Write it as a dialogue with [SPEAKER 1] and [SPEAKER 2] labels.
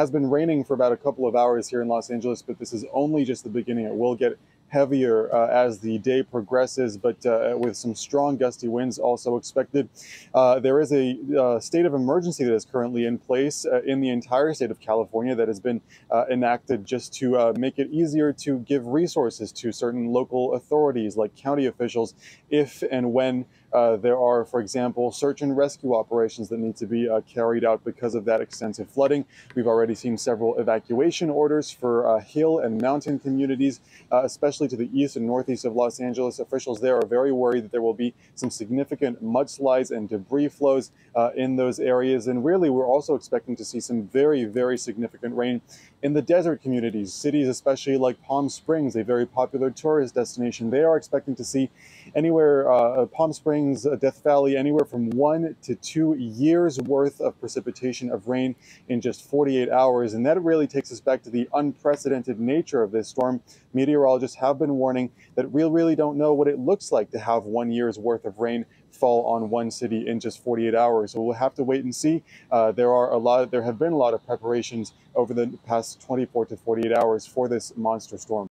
[SPEAKER 1] has been raining for about a couple of hours here in Los Angeles, but this is only just the beginning. It will get heavier uh, as the day progresses, but uh, with some strong gusty winds also expected. Uh, there is a uh, state of emergency that is currently in place uh, in the entire state of California that has been uh, enacted just to make it easier to give resources to certain local authorities like county officials if and when uh, there are, for example, search and rescue operations that need to be uh, carried out because of that extensive flooding. We've already seen several evacuation orders for uh, hill and mountain communities, especially especially to the east and northeast of Los Angeles. Officials there are very worried that there will be some significant mudslides and debris flows uh, in those areas. And really, we're also expecting to see some very, very significant rain in the desert communities, cities especially like Palm Springs, a very popular tourist destination. They are expecting to see anywhere, uh, Palm Springs, uh, Death Valley, anywhere from one to two years worth of precipitation of rain in just 48 hours. And that really takes us back to the unprecedented nature of this storm. Meteorologists have been warning that we really don't know what it looks like to have one year's worth of rain fall on one city in just 48 hours. So we'll have to wait and see. Uh, there are a lot, of, there have been a lot of preparations over the past 24 to 48 hours for this monster storm.